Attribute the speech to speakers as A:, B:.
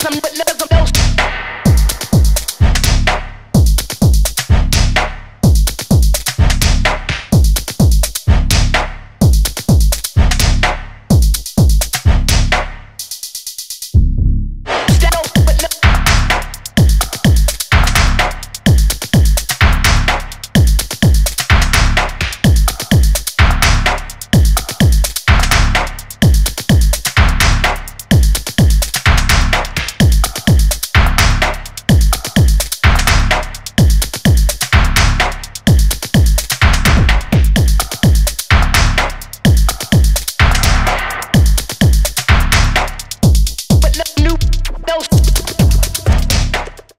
A: some, but some else.